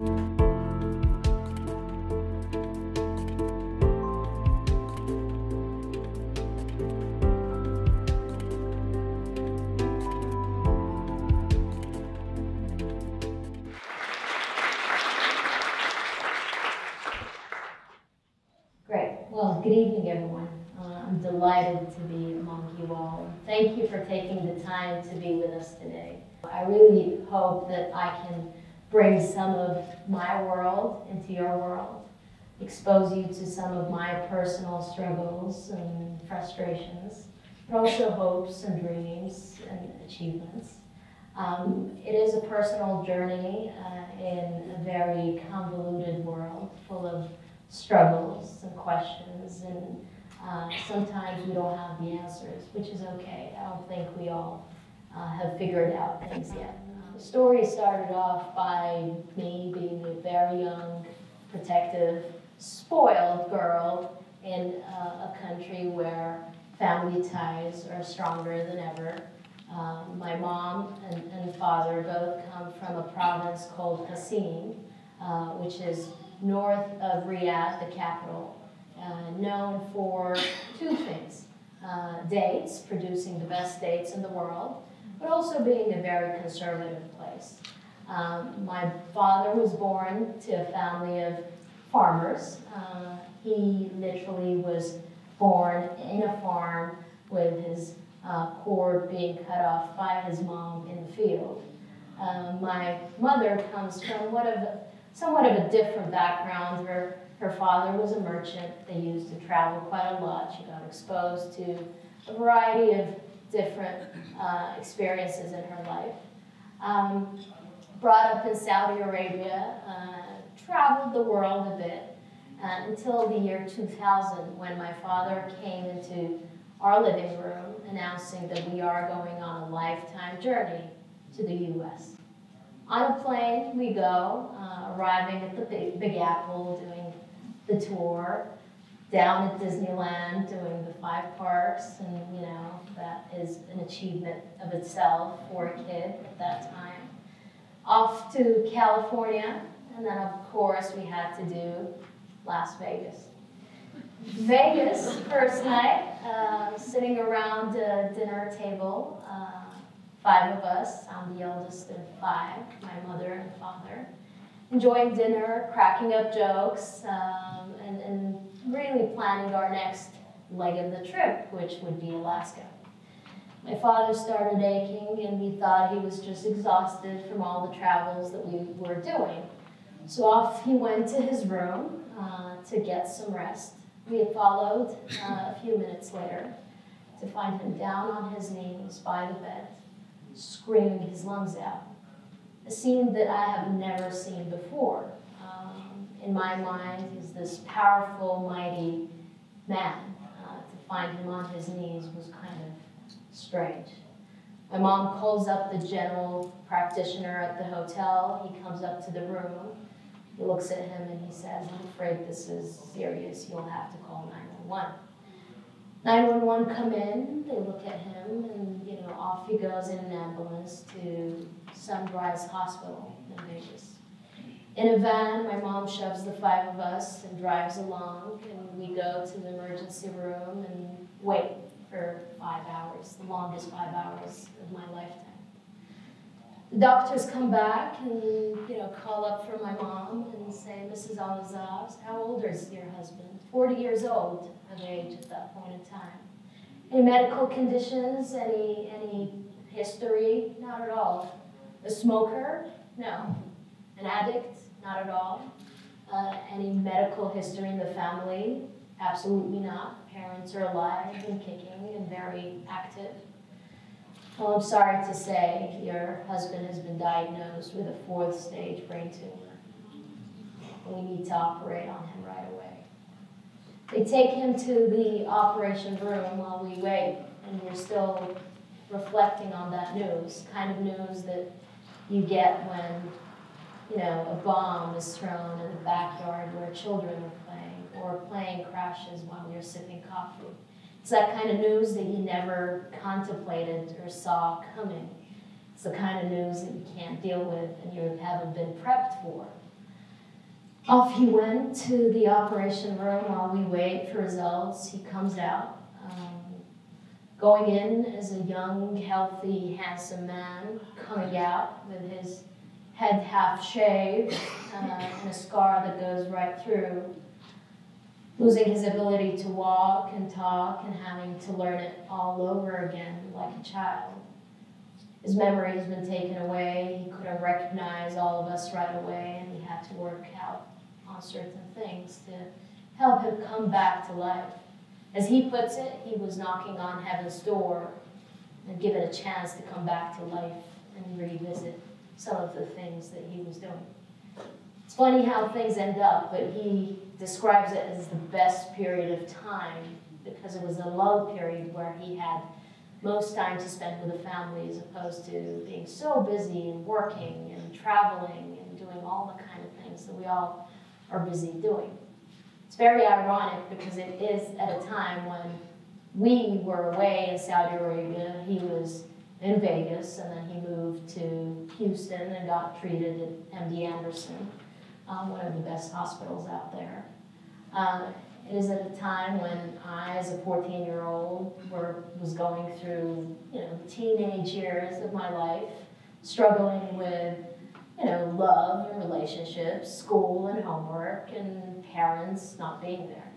Great. Well, good evening, everyone. Uh, I'm delighted to be among you all. Thank you for taking the time to be with us today. I really hope that I can bring some of my world into your world, expose you to some of my personal struggles and frustrations, but also hopes and dreams and achievements. Um, it is a personal journey uh, in a very convoluted world full of struggles and questions, and uh, sometimes we don't have the answers, which is okay. I don't think we all uh, have figured out things yet. The story started off by me being a very young, protective, spoiled girl in uh, a country where family ties are stronger than ever. Um, my mom and, and, father both come from a province called Qassim, uh, which is north of Riyadh, the capital, uh, known for two things. Uh, dates, producing the best dates in the world, but also being a very conservative place. Um, my father was born to a family of farmers. Uh, he literally was born in a farm with his uh, cord being cut off by his mom in the field. Uh, my mother comes from what of somewhat of a different background. Her, her father was a merchant. They used to travel quite a lot. She got exposed to a variety of different uh, experiences in her life. Um, brought up in Saudi Arabia, uh, traveled the world a bit uh, until the year 2000 when my father came into our living room announcing that we are going on a lifetime journey to the U.S. On a plane, we go, uh, arriving at the Big, Big Apple, doing the tour, down at Disneyland, doing the five parks, and you know, that is an achievement of itself for a kid at that time. Off to California, and then of course we had to do Las Vegas. Vegas, first night, uh, sitting around a dinner table, uh, five of us. I'm the eldest of five, my mother and father. Enjoying dinner, cracking up jokes, um, and, and really planning our next leg of the trip, which would be Alaska. My father started aching, and we thought he was just exhausted from all the travels that we were doing. So off he went to his room uh, to get some rest. We followed uh, a few minutes later to find him down on his knees by the bed, screaming his lungs out. A scene that I have never seen before. In my mind, is this powerful, mighty man. Uh, to find him on his knees was kind of strange. My mom calls up the general practitioner at the hotel. He comes up to the room. He looks at him and he says, I'm afraid this is serious. You'll have to call 911. 911 come in, they look at him, and you know, off he goes in an ambulance to Sunrise Hospital in Vegas. In a van, my mom shoves the five of us and drives along, and we go to the emergency room and wait for five hours, the longest five hours of my lifetime. The doctors come back and you know call up for my mom and say, Mrs. Alazzaz, how old is your husband? 40 years old of age at that point in time. Any medical conditions? Any any history? Not at all. A smoker? No. An addict? Not at all. Uh, any medical history in the family? Absolutely not. Parents are alive and kicking and very active. Well, I'm sorry to say your husband has been diagnosed with a fourth stage brain tumor. We need to operate on him right away. They take him to the operation room while we wait, and we're still reflecting on that news, kind of news that you get when, you know, a bomb is thrown in the backyard where children are playing, or a plane crashes while you're sipping coffee. It's that kind of news that you never contemplated or saw coming. It's the kind of news that you can't deal with and you haven't been prepped for. Off he went to the operation room while we wait for results. He comes out, um, going in as a young, healthy, handsome man, coming out with his head half shaved uh, and a scar that goes right through, losing his ability to walk and talk and having to learn it all over again like a child. His memory has been taken away. He couldn't recognize all of us right away, and he had to work out on certain things to help him come back to life. As he puts it, he was knocking on heaven's door and given a chance to come back to life and revisit some of the things that he was doing. It's funny how things end up, but he describes it as the best period of time because it was a lull period where he had most time to spend with the family as opposed to being so busy and working and traveling and doing all the kind of things that we all are busy doing. It's very ironic because it is at a time when we were away in Saudi Arabia. He was in Vegas and then he moved to Houston and got treated at MD Anderson, um, one of the best hospitals out there. Um, it is at a time when I, as a 14-year-old, were, was going through, you know, teenage years of my life, struggling with, you know, love and relationships, school and homework, and parents not being there.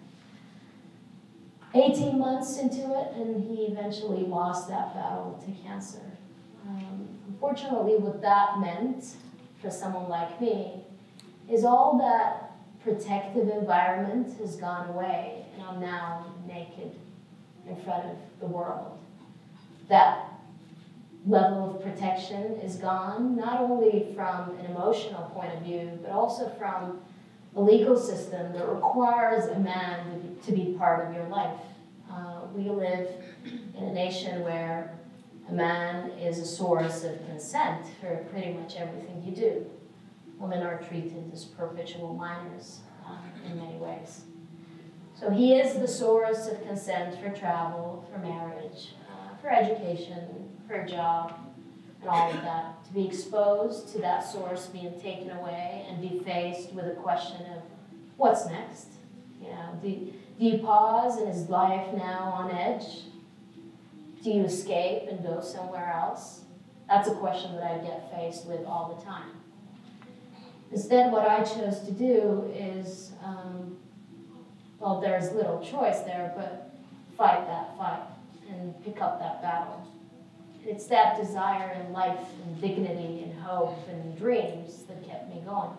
18 months into it, and he eventually lost that battle to cancer. Um, unfortunately, what that meant for someone like me is all that protective environment has gone away, and I'm now naked in front of the world. That level of protection is gone, not only from an emotional point of view, but also from a legal system that requires a man to be part of your life. Uh, we live in a nation where a man is a source of consent for pretty much everything you do. Women are treated as perpetual minors um, in many ways. So he is the source of consent for travel, for marriage, uh, for education, for a job, and all of that. To be exposed to that source being taken away and be faced with a question of what's next? You know, do, do you pause and is life now on edge? Do you escape and go somewhere else? That's a question that I get faced with all the time. Instead, what I chose to do is, um, well, there's little choice there, but fight that fight and pick up that battle. It's that desire in life and dignity and hope and dreams that kept me going.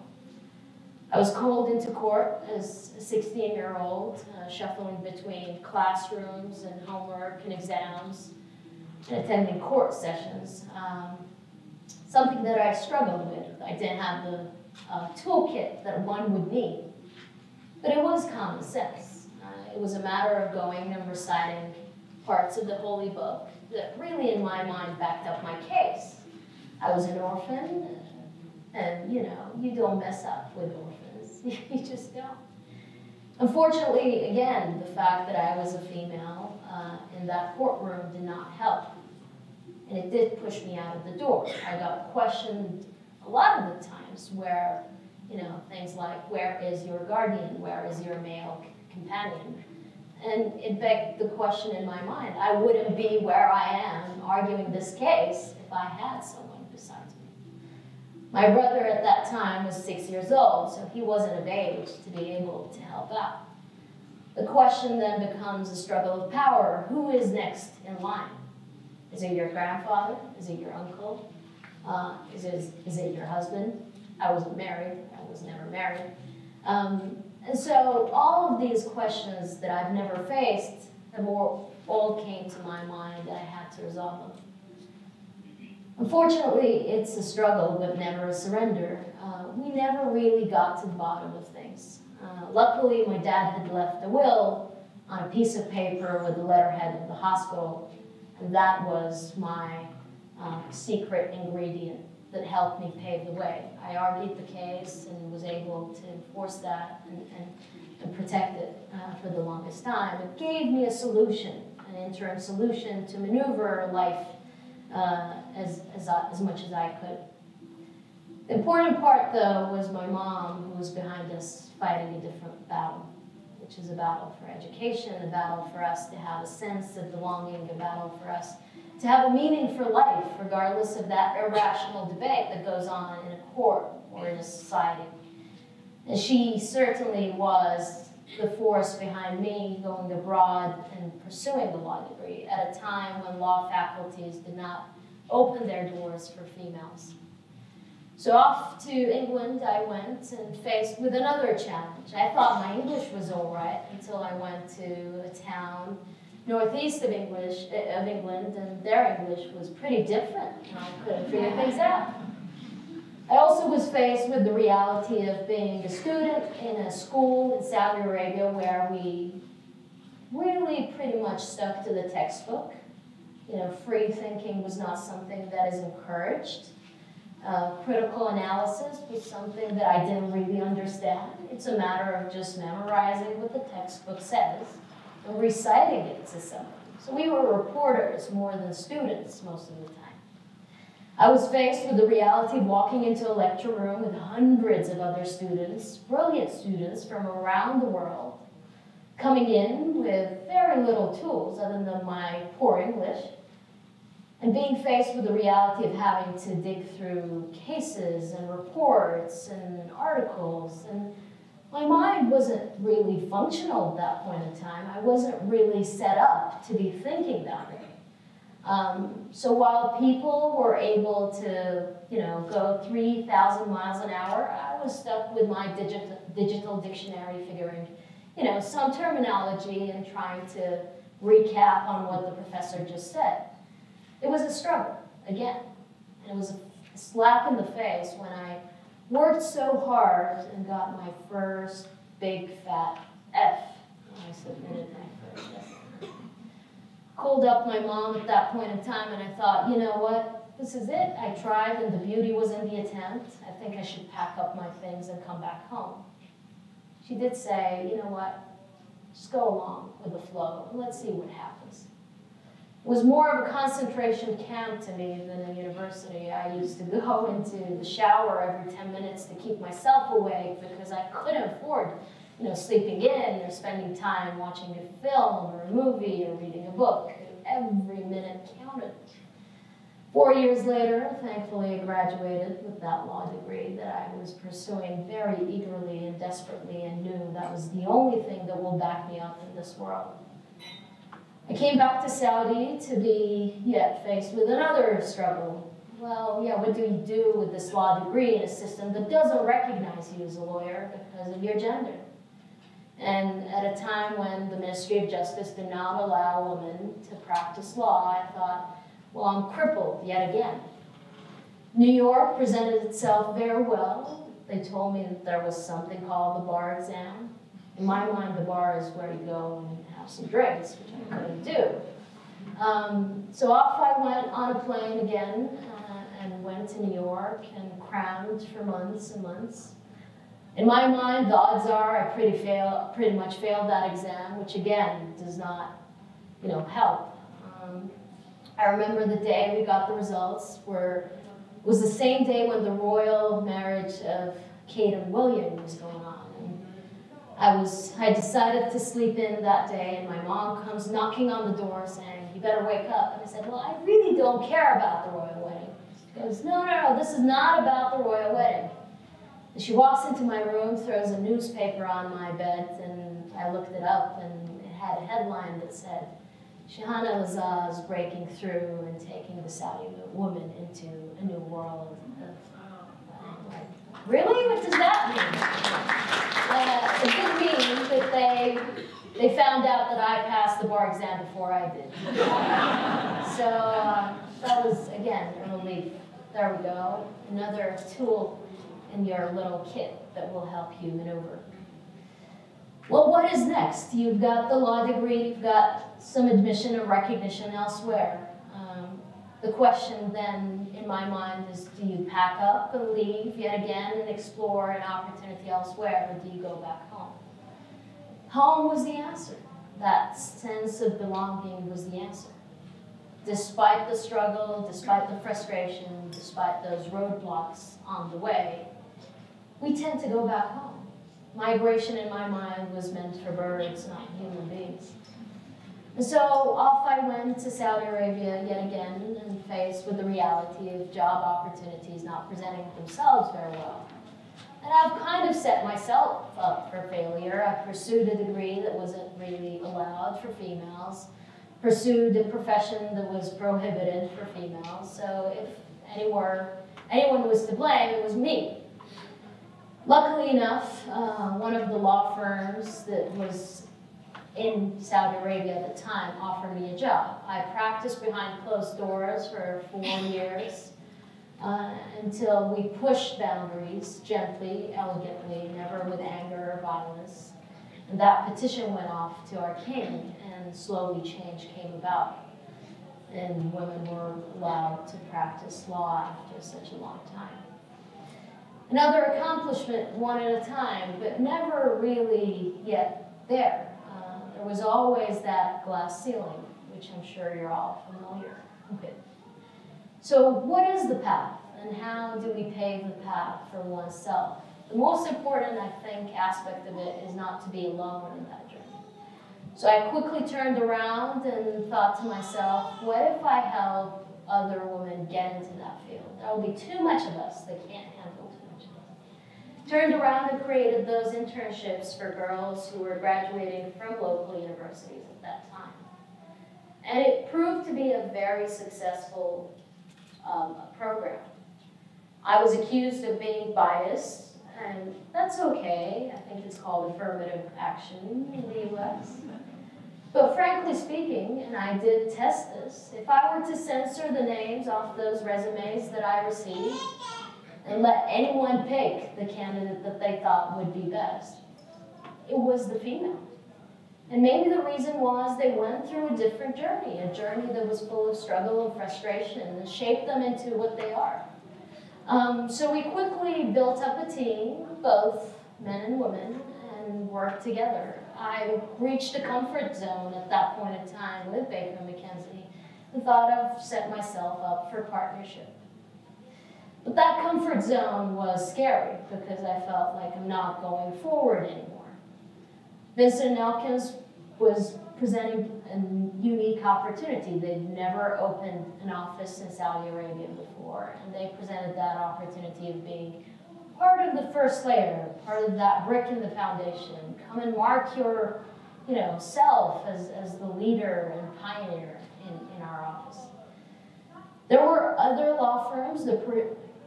I was called into court as a 16 year old, uh, shuffling between classrooms and homework and exams and attending court sessions. Um, something that I struggled with. I didn't have the uh, toolkit that one would need. But it was common sense. Uh, it was a matter of going and reciting parts of the Holy Book that really, in my mind, backed up my case. I was an orphan, and you know, you don't mess up with orphans. you just don't. Unfortunately, again, the fact that I was a female uh, in that courtroom did not help. And it did push me out of the door. I got questioned a lot of the times where, you know, things like, where is your guardian? Where is your male companion? And it begged the question in my mind, I wouldn't be where I am arguing this case if I had someone besides me. My brother at that time was six years old, so he wasn't of age to be able to help out. The question then becomes a struggle of power. Who is next in line? Is it your grandfather? Is it your uncle? Uh, is, it, is it your husband? I wasn't married. I was never married. Um, and so all of these questions that I've never faced have all, all came to my mind and I had to resolve them. Unfortunately, it's a struggle, but never a surrender. Uh, we never really got to the bottom of things. Uh, luckily, my dad had left a will on a piece of paper with the letterhead of the hospital, and that was my um, secret ingredient that helped me pave the way. I argued the case and was able to enforce that and, and, and protect it uh, for the longest time. It gave me a solution, an interim solution to maneuver life uh, as, as, as much as I could. The important part, though, was my mom, who was behind us fighting a different battle, which is a battle for education, a battle for us to have a sense of belonging, a battle for us to have a meaning for life, regardless of that irrational debate that goes on in a court or in a society. And she certainly was the force behind me going abroad and pursuing the law degree at a time when law faculties did not open their doors for females. So off to England I went and faced with another challenge. I thought my English was all right until I went to a town northeast of English eh, of England and their English was pretty different I couldn't figure things out. I also was faced with the reality of being a student in a school in Saudi Arabia where we really pretty much stuck to the textbook. You know, free thinking was not something that is encouraged. Uh, critical analysis was something that I didn't really understand. It's a matter of just memorizing what the textbook says reciting it to someone. So we were reporters more than students most of the time. I was faced with the reality of walking into a lecture room with hundreds of other students, brilliant students from around the world, coming in with very little tools other than my poor English, and being faced with the reality of having to dig through cases and reports and articles. And my mind wasn't really functional at that point in time. I wasn't really set up to be thinking that way. Um, so while people were able to, you know, go 3,000 miles an hour, I was stuck with my digital, digital dictionary figuring, you know, some terminology and trying to recap on what the professor just said. It was a struggle, again. And it was a slap in the face when I worked so hard and got my first big fat F when I submitted my first essay called up my mom at that point in time and I thought, you know what, this is it. I tried and the beauty was in the attempt. I think I should pack up my things and come back home. She did say, you know what, just go along with the flow and let's see what happens. Was more of a concentration camp to me than a university. I used to go into the shower every 10 minutes to keep myself awake because I couldn't afford you know, sleeping in or spending time watching a film or a movie or reading a book. Every minute counted. Four years later, thankfully, I graduated with that law degree that I was pursuing very eagerly and desperately and knew that was the only thing that will back me up in this world. I came back to Saudi to be yet faced with another struggle. Well, yeah, what do you do with this law degree in a system that doesn't recognize you as a lawyer because of your gender? And at a time when the Ministry of Justice did not allow women to practice law, I thought, well, I'm crippled yet again. New York presented itself very well. They told me that there was something called the bar exam. In my mind, the bar is where you go and have some drinks, which I couldn't do. Um, so off I went on a plane again uh, and went to New York and crammed for months and months. In my mind, the odds are I pretty, fail, pretty much failed that exam, which again does not you know, help. Um, I remember the day we got the results were, was the same day when the royal marriage of Kate and William was going on. And I was, I decided to sleep in that day and my mom comes knocking on the door saying, you better wake up. And I said, well, I really don't care about the royal wedding. She goes, no, no, no, this is not about the royal wedding. She walks into my room, throws a newspaper on my bed, and I looked it up, and it had a headline that said, Shihana Alazzaz is breaking through and taking the Saudi woman into a new world. Uh, like, really? What does that mean? Uh, it did mean that they, they found out that I passed the bar exam before I did. so uh, that was, again, a relief. There we go. Another tool in your little kit that will help you maneuver. Well, what is next? You've got the law degree, you've got some admission and recognition elsewhere. Um, the question then, in my mind, is do you pack up and leave yet again and explore an opportunity elsewhere, or do you go back home? Home was the answer. That sense of belonging was the answer. despite the struggle, despite the frustration, despite those roadblocks on the way, we tend to go back home. Migration in my mind was meant for birds, not human beings. And so I went to Saudi Arabia yet again and faced with the reality of job opportunities not presenting themselves very well. And I've kind of set myself up for failure. I pursued a degree that wasn't really allowed for females, pursued a profession that was prohibited for females. So if anywhere, anyone was to blame, it was me. Luckily enough, uh, one of the law firms that was in Saudi Arabia at the time offered me a job. I practiced behind closed doors for four years uh, until we pushed boundaries gently, elegantly, never with anger or violence. And that petition went off to our king, and slowly change came about. And women were allowed to practice law after such a long time. Another accomplishment, one at a time, but never really yet there. There was always that glass ceiling, which I'm sure you're all familiar with. So what is the path and how do we pave the path for oneself? The most important, I think, aspect of it is not to be alone in that journey. So I quickly turned around and thought to myself, what if I help other women get into that field? There will be too much of us that can't handle too much of it. Turned around and created those internships for girls who were graduating from local universities at that time. And it proved to be a very successful um, program. I was accused of being biased, and that's okay. I think it's called affirmative action in the US. But frankly speaking, and I did test this, if I were to censor the names off those resumes that I received and let anyone pick the candidate that they thought would be best, it was the female. And maybe the reason was they went through a different journey, a journey that was full of struggle and frustration and shaped them into what they are. Um, so we quickly built up a team, both men and women, and worked together. I reached a comfort zone at that point in time with Baker McKenzie and thought of set myself up for partnership. But that comfort zone was scary because I felt like I'm not going forward anymore. Vinson Elkins was presenting a unique opportunity. They'd never opened an office in Saudi Arabia before, and they presented that opportunity of being part of the first layer, part of that brick in the foundation. Come and mark your, you know, self as, as the leader and pioneer in, in our office. There were other law firms that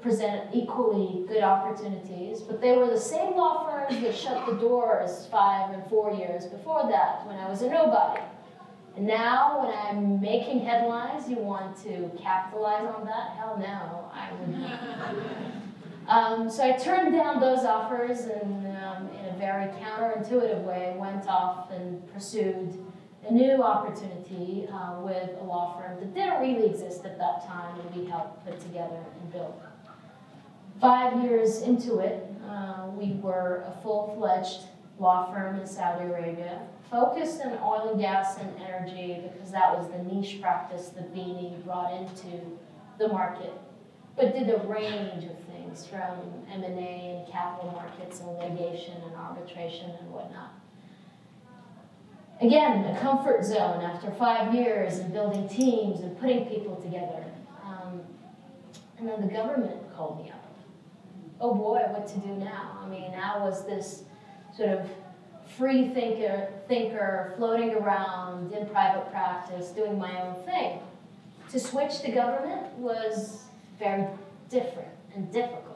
pre presented equally good opportunities, but they were the same law firms that shut the doors five and four years before that when I was a nobody. And now, when I'm making headlines, you want to capitalize on that? Hell no, I would not. um, so I turned down those offers and, um, in a very counterintuitive way, went off and pursued a new opportunity uh, with a law firm that didn't really exist at that time and we helped put together and build. Five years into it, uh, we were a full-fledged law firm in Saudi Arabia, focused on oil and gas and energy because that was the niche practice that V&E brought into the market, but did a range of things from M&A and capital markets and litigation and arbitration and whatnot. Again, a comfort zone after five years and building teams and putting people together. Um, and then the government called me up oh boy, what to do now? I mean, I was this sort of free thinker, thinker floating around in private practice, doing my own thing. To switch to government was very different and difficult.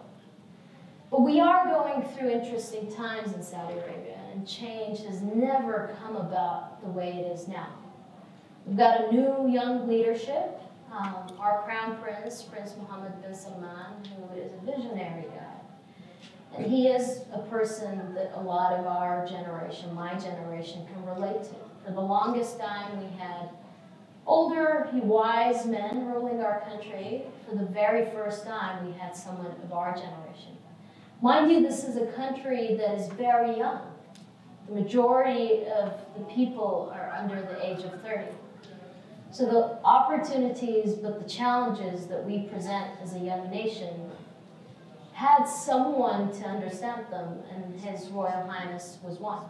But we are going through interesting times in Saudi Arabia, and change has never come about the way it is now. We've got a new young leadership. Um, our crown prince, Prince Mohammed bin Salman, who is a visionary guy. And he is a person that a lot of our generation, my generation, can relate to. For the longest time, we had older, wise men ruling our country. For the very first time, we had someone of our generation. Mind you, this is a country that is very young. The majority of the people are under the age of 30. So the opportunities, but the challenges that we present as a young nation had someone to understand them, and His Royal Highness was one.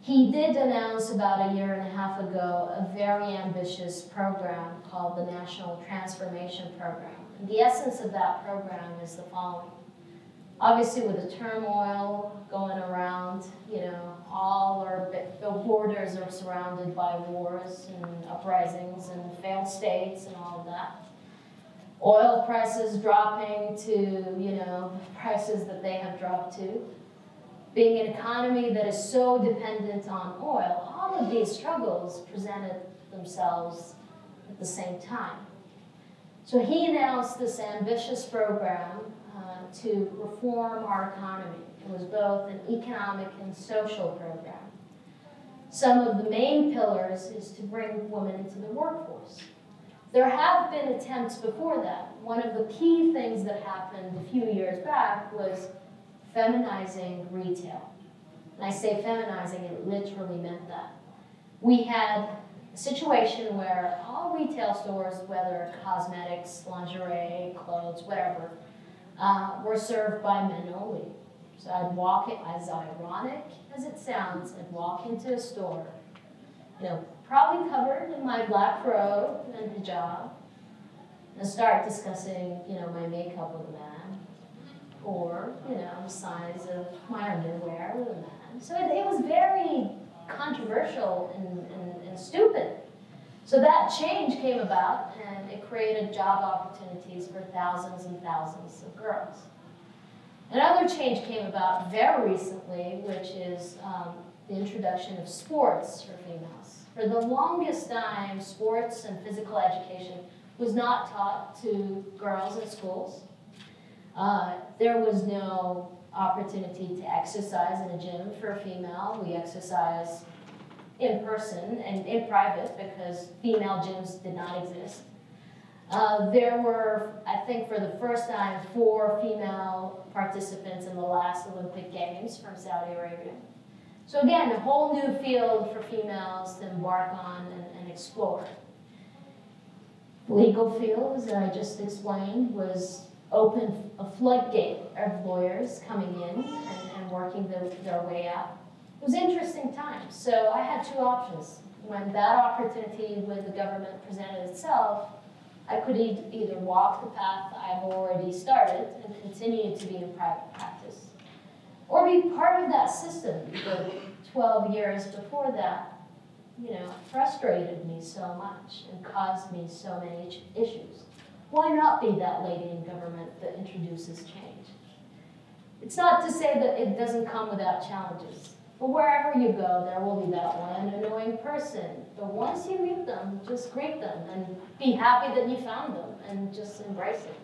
He did announce about a year and a half ago a very ambitious program called the National Transformation Program. And the essence of that program is the following. Obviously, with the turmoil going around, you know, all our borders are surrounded by wars and uprisings and failed states and all of that. Oil prices dropping to, you know, prices that they have dropped to being an economy that is so dependent on oil, all of these struggles presented themselves at the same time. So he announced this ambitious program uh, to reform our economy. It was both an economic and social program. Some of the main pillars is to bring women into the workforce. There have been attempts before that. One of the key things that happened a few years back was feminizing retail. And I say feminizing, it literally meant that. We had a situation where all retail stores, whether cosmetics, lingerie, clothes, whatever, uh, were served by men only. So I'd walk in, as ironic as it sounds, I'd walk into a store, you know, probably covered in my black robe and hijab, and start discussing, you know, my makeup with a man or, you know, the size of my underwear with a man. So it, it was very controversial and, and, and stupid. So that change came about and it created job opportunities for thousands and thousands of girls. Another change came about very recently, which is um, the introduction of sports for females. For the longest time, sports and physical education was not taught to girls in schools. Uh, there was no opportunity to exercise in a gym for a female. We exercise in person and in private because female gyms did not exist. Uh, there were, I think for the first time, four female participants in the last Olympic Games from Saudi Arabia. So again, a whole new field for females to embark on and, and explore. Legal field, as I just explained, was open a floodgate of lawyers coming in and, and working the, their way up. It was interesting times. So I had two options. When that opportunity with the government presented itself, I could e either walk the path I've already started and continue to be in private practice, or be part of that system. The 12 years before that, you know, frustrated me so much and caused me so many issues. Why not be that lady in government that introduces change? It's not to say that it doesn't come without challenges. But wherever you go, there will be that one annoying person. But once you meet them, just greet them and be happy that you found them and just embrace it.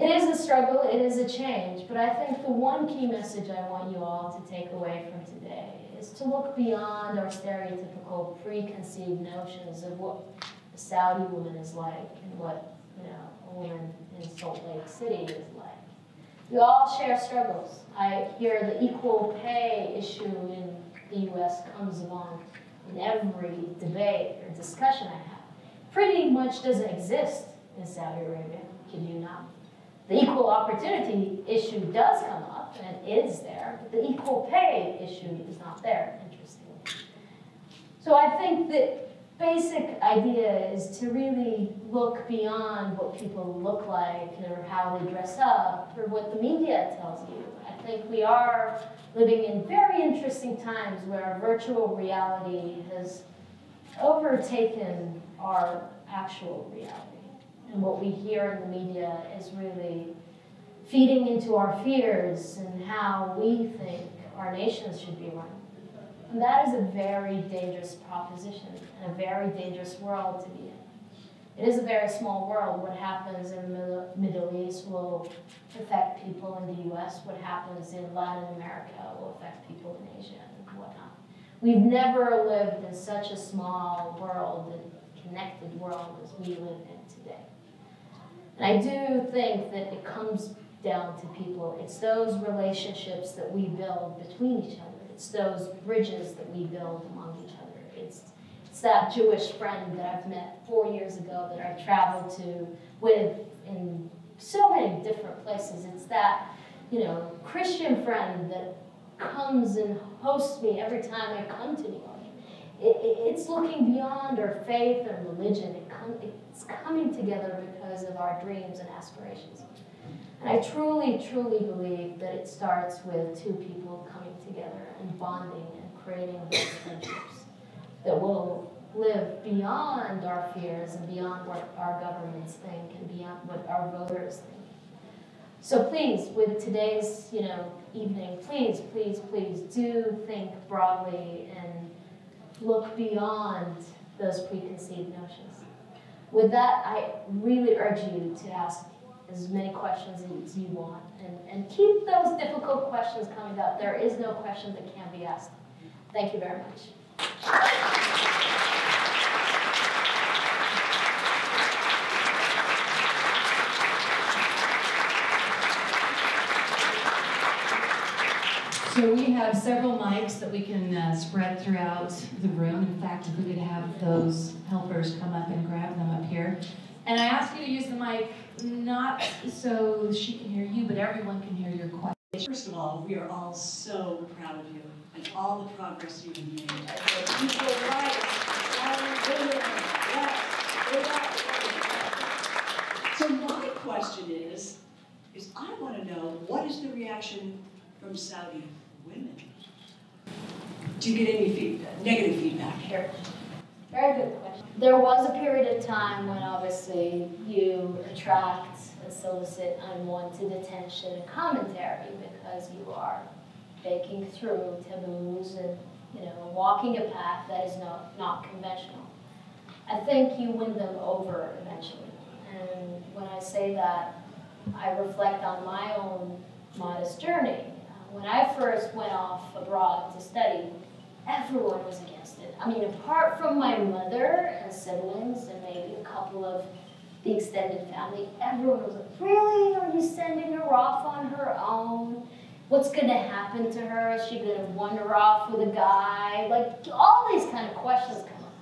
It is a struggle, it is a change, but I think the one key message I want you all to take away from today is to look beyond our stereotypical preconceived notions of what a Saudi woman is like and what you know, a woman in Salt Lake City is like. We all share struggles. I hear the equal pay issue in the U.S. comes along in every debate or discussion I have. Pretty much doesn't exist in Saudi Arabia, kid you not. The equal opportunity issue does come up and is there, but the equal pay issue is not there, interestingly. So I think that basic idea is to really look beyond what people look like or how they dress up or what the media tells you. I think we are living in very interesting times where virtual reality has overtaken our actual reality. And what we hear in the media is really feeding into our fears and how we think our nations should be run. And that is a very dangerous proposition and a very dangerous world to be in. It is a very small world. What happens in the Middle East will affect people in the US. What happens in Latin America will affect people in Asia and whatnot. We've never lived in such a small world and connected world as we live in. And I do think that it comes down to people. It's those relationships that we build between each other it's those bridges that we build among each other. It's, it's that Jewish friend that I've met four years ago that I traveled to with in so many different places. It's that, you know, Christian friend that comes and hosts me every time I come to New York. It, it, it's looking beyond our faith and religion. It com it's coming together because of our dreams and aspirations. And I truly, truly believe that it starts with two people coming together and bonding and creating those friendships that will live beyond our fears and beyond what our governments think and beyond what our voters think. So please, with today's you know evening, please, please, please do think broadly and look beyond those preconceived notions. With that, I really urge you to ask as many questions as you want and, and keep those difficult questions coming up. There is no question that can't be asked. Thank you very much. So we have several mics that we can uh, spread throughout the room. In fact, if we could have those helpers come up and grab them up here. And I ask you to use the mic not so she can hear you, but everyone can hear your question. First of all, we are all so proud of you and all the progress you've made. So my question is, is I want to know what is the reaction from Saudi women? Do you get any feed, negative feedback? Here. Very good question. There was a period of time when obviously you attract and solicit unwanted attention and commentary because you are breaking through taboos and you know walking a path that is not, not conventional. I think you win them over eventually. And when I say that, I reflect on my own modest journey. When I first went off abroad to study, everyone was against it. I mean, apart from my mother and siblings and maybe a couple of the extended family, everyone was like, really? Are you sending her off on her own? What's going to happen to her? Is she going to wander off with a guy? Like, all these kind of questions come up.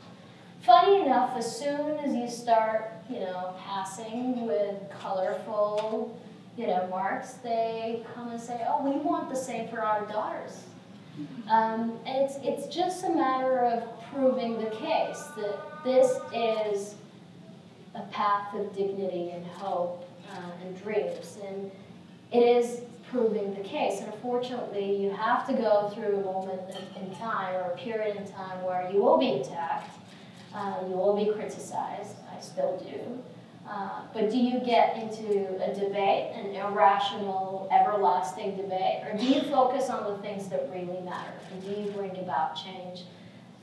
Funny enough, as soon as you start, you know, passing with colorful, you know, marks, they come and say, oh, we want the same for our daughters. Um, it's, it's just a matter of proving the case that this is a path of dignity and hope uh, and dreams. And it is proving the case. And unfortunately, you have to go through a moment in time or a period in time where you will be attacked, uh, you will be criticized. I still do. Uh, but do you get into a debate, an irrational, everlasting debate, or do you focus on the things that really matter? And do you bring about change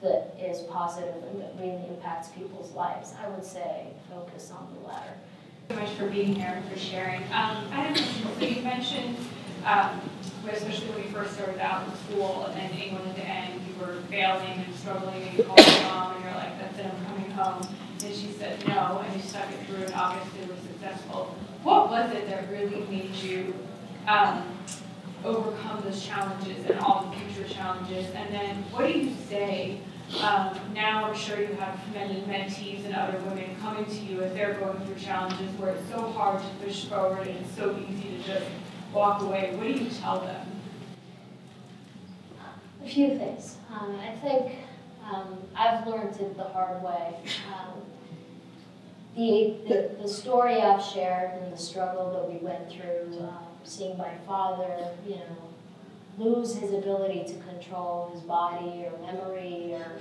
that is positive and that really impacts people's lives? I would say focus on the latter. Thank you so much for being here and for sharing. Um, I question. So you mentioned, um, especially when you first started out in school and then England, and you were failing and struggling, and you called your mom, and you're like, that's it, I'm coming home and she said no, and you stuck it through, and obviously were successful. What was it that really made you um, overcome those challenges and all the future challenges? And then what do you say? Um, now I'm sure you have many mentees and other women coming to you as they're going through challenges where it's so hard to push forward and it's so easy to just walk away. What do you tell them? A few things. Um, I think um, I've learned it the hard way. Um, the, the, the, story I've shared and the struggle that we went through, um, seeing my father, you know, lose his ability to control his body or memory, or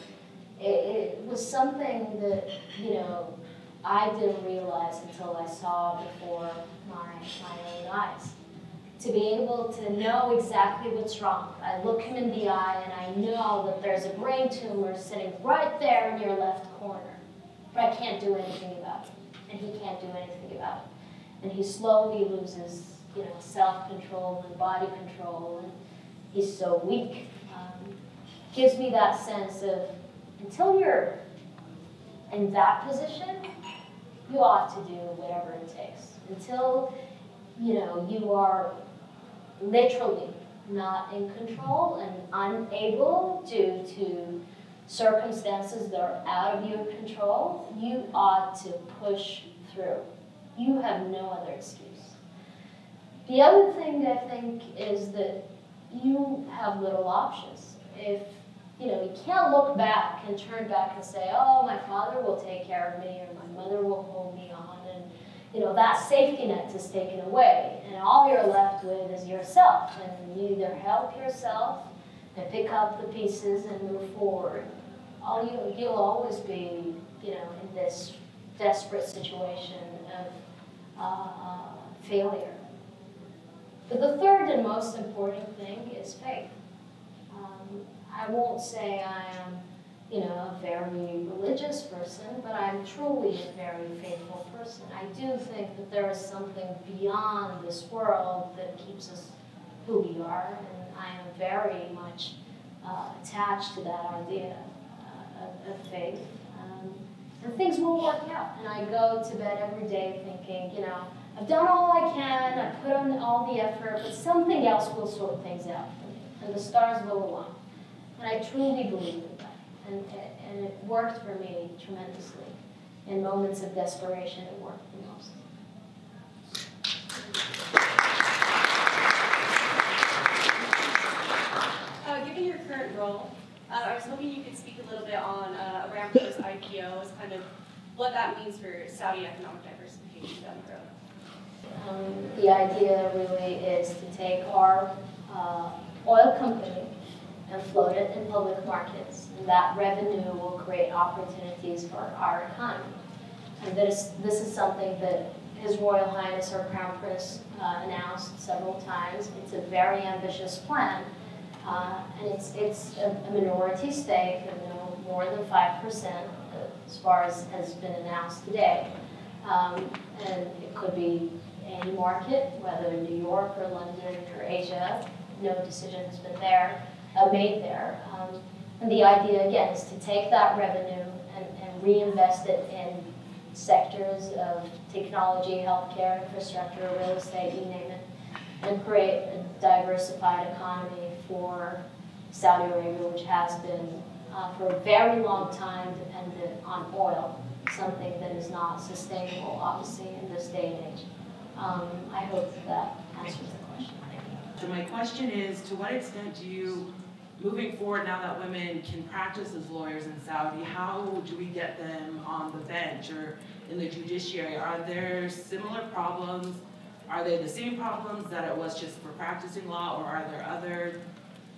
it, it was something that, you know, I didn't realize until I saw before my, my own eyes to be able to know exactly what's wrong. I look him in the eye and I know that there's a brain tumor sitting right there in your left corner. But I can't do anything about it. And he can't do anything about it. And he slowly loses, you know, self-control and body control, and he's so weak. Um, gives me that sense of, until you're in that position, you ought to do whatever it takes. Until, you know, you are literally not in control and unable due to circumstances that are out of your control, you ought to push through. You have no other excuse. The other thing I think is that you have little options. If you know, you can't look back and turn back and say, oh, my father will take care of me or my mother will hold me on. And, you know, that safety net is taken away. And all you're left with is yourself. And you either help yourself and pick up the pieces and move forward. All you, you'll always be, you know, in this desperate situation of uh, failure. But the third and most important thing is faith. Um, I won't say I am, you know, a very religious person, but I'm truly a very faithful person. I do think that there is something beyond this world that keeps us who we are, and I am very much uh, attached to that idea uh, of, of, faith. Um, and things will work out. And I go to bed every day thinking, you know, I've done all I can, I've put on all the effort, but something else will sort things out for me, and the stars will align. And I truly believe that. And, and it worked for me tremendously. In moments of desperation, it worked the most. Uh, given your current role, uh, I was hoping you could speak a little bit on uh, Aramco's IPO, as kind of what that means for Saudi economic diversification down the road. Um, the idea really is to take our uh, oil company and float it in public markets. And that revenue will create opportunities for our economy. And this, this is something that His Royal Highness our Crown Prince uh, announced several times. It's a very ambitious plan. Uh, and it's, it's a, a minority stake no more than 5% as far as has been announced today. Um, and it could be any market, whether New York or London or Asia. No decision has been there, made there. Um, and the idea, again, is to take that revenue and, and reinvest it in sectors of technology, healthcare, infrastructure, real estate, you name it, and create a diversified economy for Saudi Arabia, which has been uh, for a very long time dependent on oil, something that is not sustainable, obviously, in this day and age. Um, I hope that answers the question. So my question is, to what extent do you, moving forward now that women can practice as lawyers in Saudi, how do we get them on the bench or in the judiciary? Are there similar problems? Are they the same problems that it was just for practicing law or are there other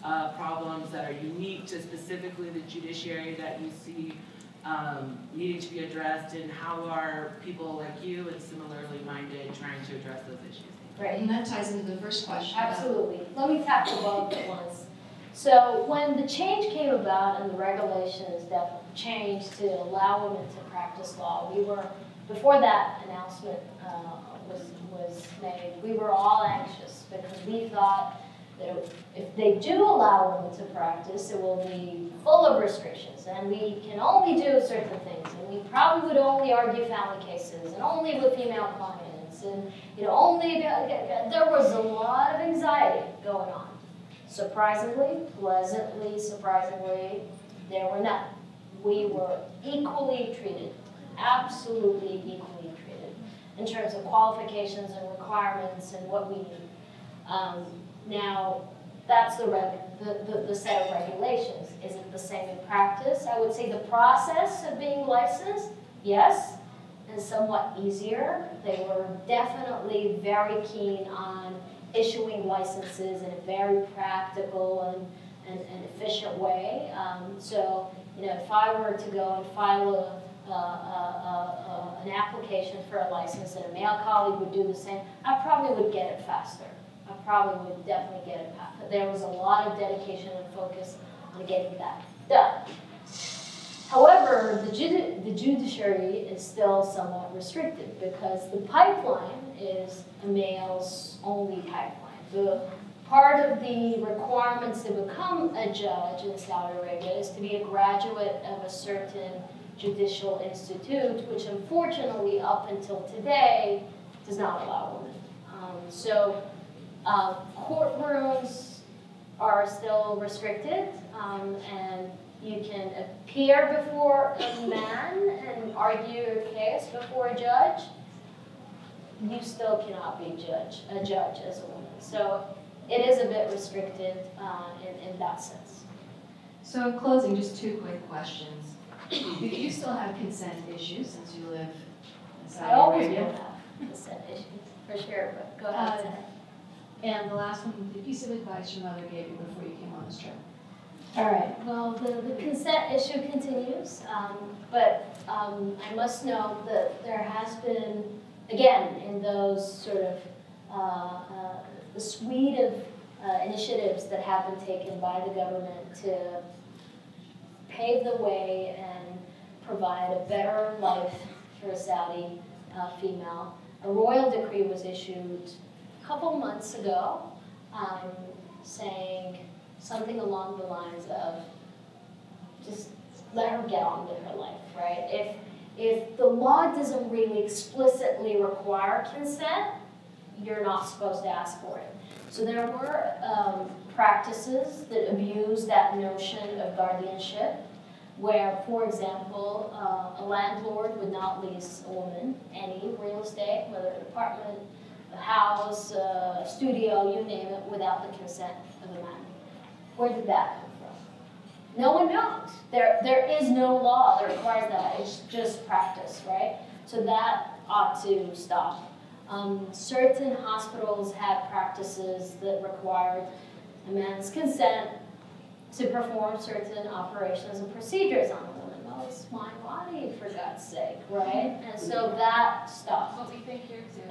uh, problems that are unique to specifically the judiciary that you see um, needing to be addressed, and how are people like you and similarly minded trying to address those issues? Right. And that ties into the first question. Absolutely. Let me tackle both at once. So when the change came about and the regulations that changed to allow women to practice law, we were, before that announcement uh, was, was made, we were all anxious because we thought that if they do allow women to practice, it will be full of restrictions, and we can only do certain things, and we probably would only argue family cases, and only with female clients, and you know, only there was a lot of anxiety going on. Surprisingly, pleasantly, surprisingly, there were none. We were equally treated, absolutely equally treated, in terms of qualifications and requirements and what we need. Um, now, that's the, the, the, the, set of regulations. Is it the same in practice? I would say the process of being licensed, yes, and somewhat easier. They were definitely very keen on issuing licenses in a very practical and, and, and efficient way. Um, so, you know, if I were to go and file a, an application for a license and a male colleague would do the same, I probably would get it faster. I probably would definitely get it passed. There was a lot of dedication and focus on getting that done. However, the, judi the judiciary is still somewhat restricted because the pipeline is a males only pipeline. The part of the requirements to become a judge in Saudi Arabia is to be a graduate of a certain judicial institute, which unfortunately up until today does not allow women. Um, so uh, courtrooms are still restricted, um, and You can appear before a man and argue your case before a judge. You still cannot be judge, a judge as a woman. So it is a bit restricted uh, in, in that sense. So in closing, just two quick questions. Do you still have consent issues since you live in I Saudi always will Arabia? have consent issues, for sure, but go ahead. Uh, And the last one, the piece of advice your mother gave you before you came on this trip? All right, well, the, the consent issue continues, um, but, um, I must note that there has been, again, in those sort of, uh, uh, the suite of, uh, initiatives that have been taken by the government to pave the way and provide a better life for a Saudi, uh, female. A royal decree was issued a couple months ago, um, saying, something along the lines of just let her get on with her life, right? If if the law doesn't really explicitly require consent, you're not supposed to ask for it. So there were um, practices that abused that notion of guardianship, where, for example, uh, a landlord would not lease a woman any real estate, whether an apartment, a house, a studio, you name it, without the consent of the man. Where did that? No one knows. There, there is no law that requires that. It's just practice, right? So that ought to stop. Um, certain hospitals have practices that require a man's consent to perform certain operations and procedures on a woman. Well, it's my body, for God's sake, right? And so that stopped. What we think here too.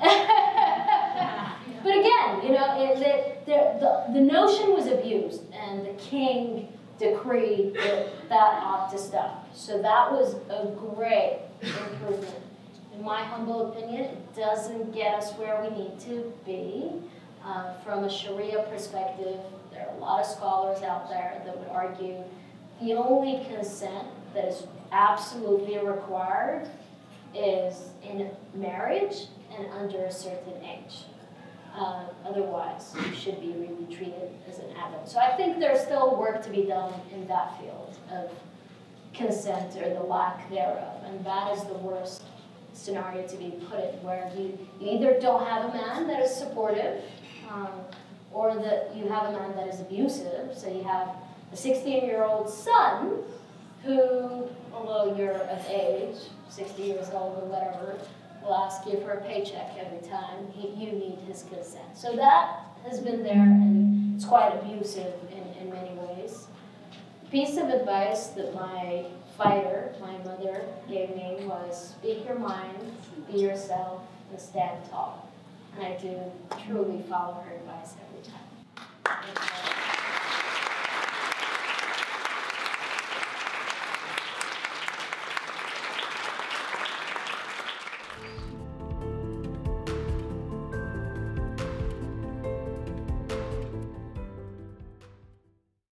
but again, you know, it, it, the, the, the notion was abused, and the king decreed that that ought to stop. So that was a great improvement. In my humble opinion, it doesn't get us where we need to be. Uh, from a Sharia perspective, there are a lot of scholars out there that would argue the only consent that is absolutely required is in marriage and under a certain age. Uh, otherwise, you should be really treated as an adult. So I think there's still work to be done in that field of consent or the lack thereof, and that is the worst scenario to be put in, where you, you either don't have a man that is supportive, um, or that you have a man that is abusive. So you have a 16-year-old son who, although you're of age, 60 years old or whatever, will ask you for a paycheck every time he, you need his consent. So that has been there, and it's quite abusive in, in many ways. Piece of advice that my fighter, my mother, gave me was speak your mind, be yourself, and stand tall. And I do truly follow her advice every time.